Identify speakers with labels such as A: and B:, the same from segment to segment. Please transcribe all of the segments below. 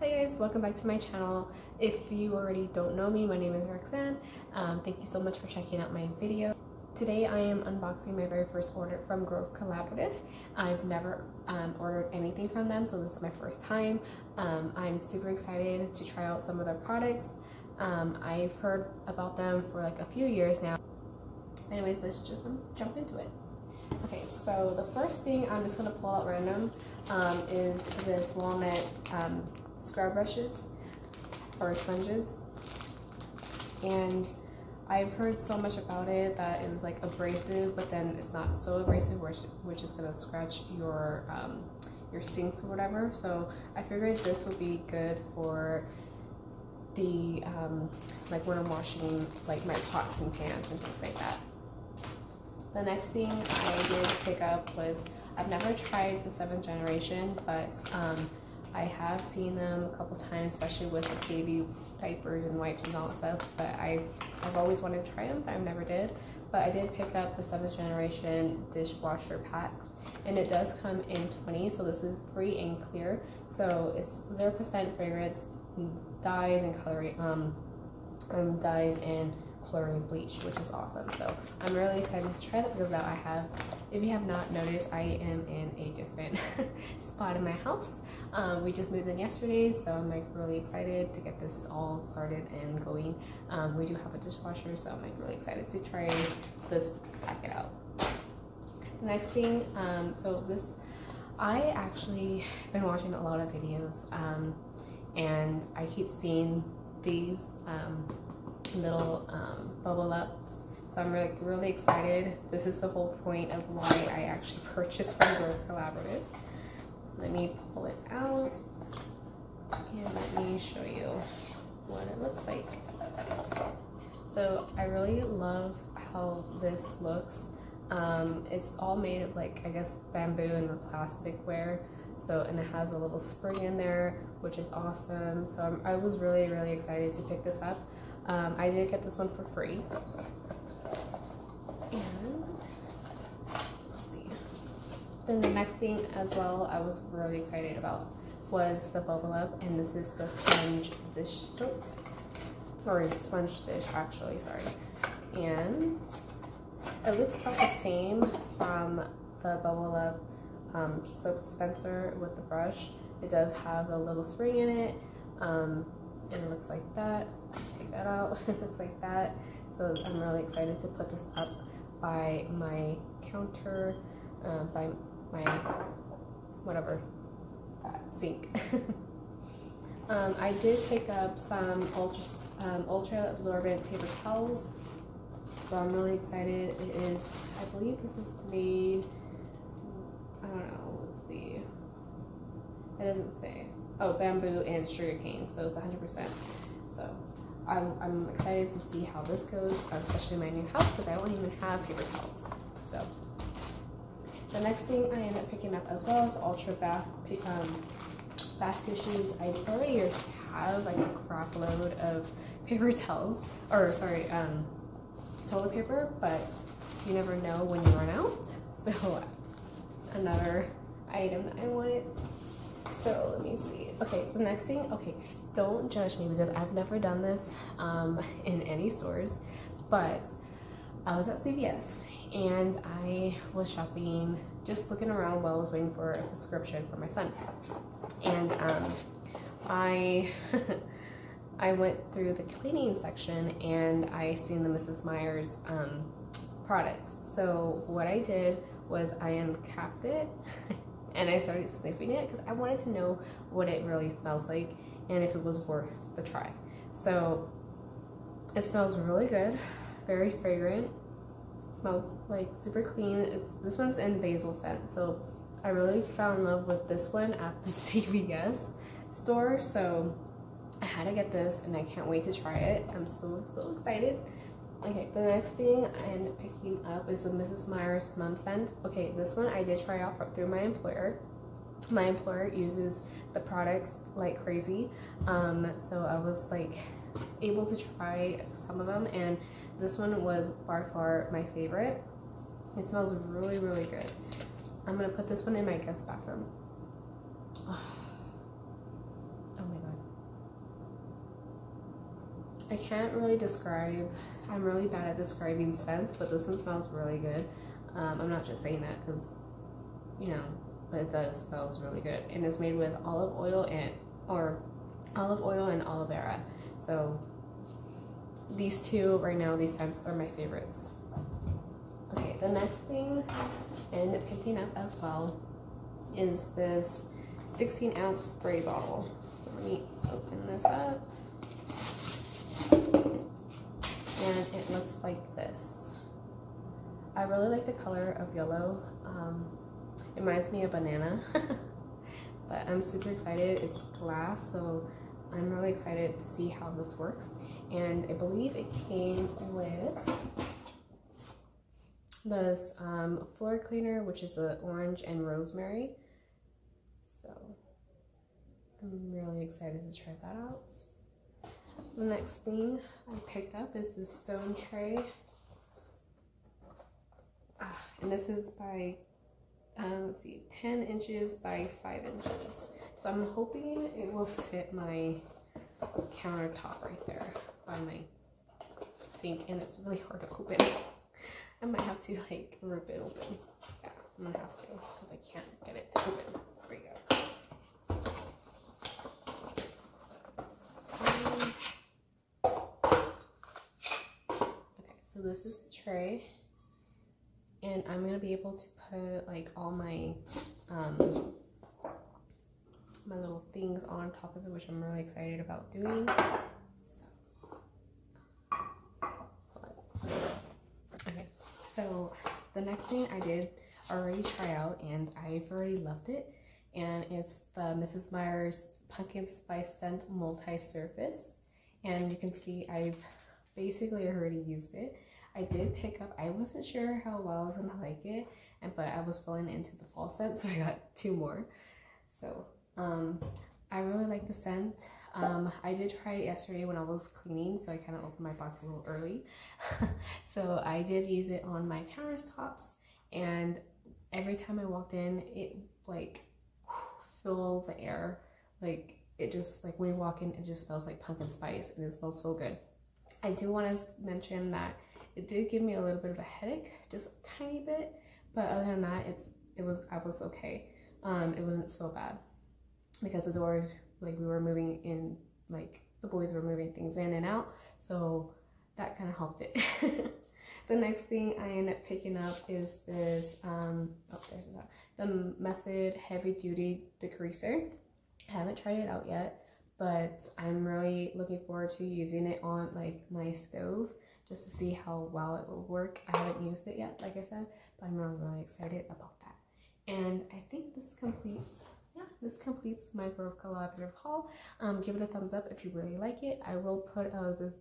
A: Hey guys, welcome back to my channel. If you already don't know me, my name is Roxanne. Um, thank you so much for checking out my video. Today I am unboxing my very first order from Grove Collaborative. I've never um, ordered anything from them, so this is my first time. Um, I'm super excited to try out some of their products. Um, I've heard about them for like a few years now. Anyways, let's just um, jump into it. Okay, so the first thing I'm just gonna pull out random um, is this walnut um, scrub brushes or sponges. And I've heard so much about it that it was like abrasive, but then it's not so abrasive, which, which is gonna scratch your um, your sinks or whatever. So I figured this would be good for the um, like when I'm washing like my pots and pans and things like that. The next thing I did pick up was I've never tried the seventh generation, but um, I have seen them a couple times, especially with the baby diapers and wipes and all that stuff. But I've, I've always wanted to try them, but I never did. But I did pick up the seventh generation dishwasher packs, and it does come in 20, so this is free and clear. So it's 0% fragrance, dyes and coloring, um, um, dyes and chlorine bleach, which is awesome. So I'm really excited to try that because now I have, if you have not noticed, I am in a different spot in my house. Um, we just moved in yesterday, so I'm like really excited to get this all started and going. Um, we do have a dishwasher, so I'm like really excited to try this packet out. The next thing, um, so this, I actually been watching a lot of videos um, and I keep seeing these um, little um, bubble ups. So I'm really, really excited. This is the whole point of why I actually purchased from Grove Collaborative. Let me pull it out and let me show you what it looks like. So I really love how this looks. Um, it's all made of like, I guess, bamboo and plasticware. So, and it has a little spring in there, which is awesome. So I'm, i was really, really excited to pick this up. Um, I did get this one for free. And. Then the next thing as well I was really excited about was the Bubble Up, and this is the sponge dish soap, or sponge dish actually, sorry. And it looks about the same from the Bubble Up um, soap dispenser with the brush. It does have a little spring in it, um, and it looks like that take that out. it looks like that. So I'm really excited to put this up by my counter, uh, by my whatever sink. um, I did pick up some ultra, um, ultra absorbent paper towels. So I'm really excited. It is, I believe this is made, I don't know, let's see. It doesn't say. Oh, bamboo and sugarcane. So it's 100%. So I'm, I'm excited to see how this goes, especially in my new house, because I don't even have paper towels. So the next thing I ended up picking up as well is the Ultra Bath um, bath tissues. I already have like a crap load of paper towels, or sorry, um, toilet paper, but you never know when you run out. So another item that I wanted. So let me see. Okay, the next thing, okay, don't judge me because I've never done this um, in any stores, but I was at CVS and I was shopping, just looking around while I was waiting for a prescription for my son. And um, I, I went through the cleaning section and I seen the Mrs. Meyer's um, products. So what I did was I uncapped it and I started sniffing it because I wanted to know what it really smells like and if it was worth the try. So it smells really good, very fragrant. It smells like super clean. It's, this one's in basil scent, so I really fell in love with this one at the CVS store. So I had to get this, and I can't wait to try it. I'm so so excited. Okay, the next thing I ended up picking up is the Mrs. Meyer's Mum Scent. Okay, this one I did try out through my employer my employer uses the products like crazy um, so I was like able to try some of them and this one was by far my favorite it smells really really good I'm gonna put this one in my guest bathroom oh, my god I can't really describe, I'm really bad at describing scents, but this one smells really good. Um, I'm not just saying that because, you know, but it does smells really good. And it's made with olive oil and, or olive oil and aloe vera. So these two right now, these scents are my favorites. Okay, the next thing up picking up as well is this 16 ounce spray bottle. So let me open this up. And it looks like this. I really like the color of yellow. Um, it reminds me of banana. but I'm super excited. It's glass, so I'm really excited to see how this works. And I believe it came with this um, floor cleaner, which is the orange and rosemary. So I'm really excited to try that out. The next thing I picked up is this stone tray. Ah, and this is by, uh, let's see, 10 inches by 5 inches. So I'm hoping it will fit my countertop right there by my sink. And it's really hard to open. I might have to like rip it open. Yeah, I'm gonna have to because I can't get it to open. There we go. Okay, so this is the tray. And I'm gonna be able to put like all my um my little things on top of it, which I'm really excited about doing. So the next thing I did already try out and I've already loved it. And it's the Mrs. Meyer's Pumpkin Spice Scent Multi-Surface. And you can see I've basically already used it. I did pick up, I wasn't sure how well I was gonna like it, and but I was falling into the fall scent, so I got two more. So um, I really like the scent. Um, I did try it yesterday when I was cleaning, so I kind of opened my box a little early. so I did use it on my countertops, and every time I walked in, it like filled the air. Like it just like when you walk in, it just smells like pumpkin spice, and it smells so good. I do want to mention that it did give me a little bit of a headache, just a tiny bit, but other than that, it's it was I was okay. Um, it wasn't so bad because the doors like we were moving in like the boys were moving things in and out so that kind of helped it. The next thing i end up picking up is this um oh there's that the method heavy duty degreaser i haven't tried it out yet but i'm really looking forward to using it on like my stove just to see how well it will work. I haven't used it yet like i said but i'm really really excited about that. And i think this completes yeah, this completes my Grove collaborative haul. Um, give it a thumbs up if you really like it. I will put uh, this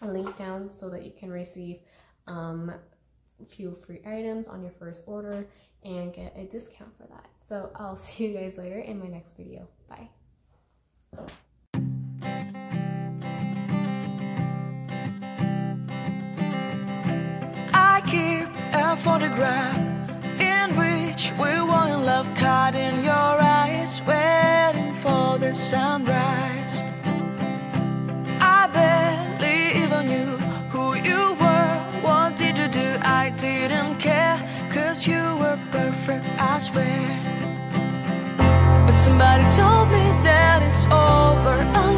A: a link down so that you can receive um, a few free items on your first order and get a discount for that. So I'll see you guys later in my next video. Bye.
B: I keep a photograph in which we were in love caught in your eyes waiting for the sunrise. I barely even knew who you were. What did you do? I didn't care Cause you were perfect, I swear. But somebody told me that it's over